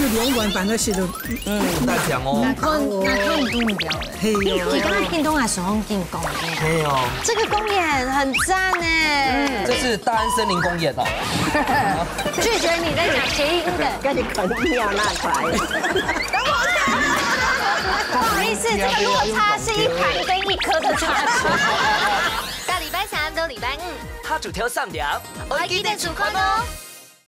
是两万办个事都，嗯，大奖哦，那看那看都唔掉嘞，嘿哟，伊刚刚听懂啊，想进公园，嘿，这个公演很赞呢，这是大安森林公演哦，拒绝你在讲谐音的，跟你肯定要那台，等我一下，不好意思，这个落差是一盘跟一颗的差距，到礼拜三到 礼拜五，他主跳三条，我记得主框哦。